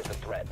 neutralize the threat.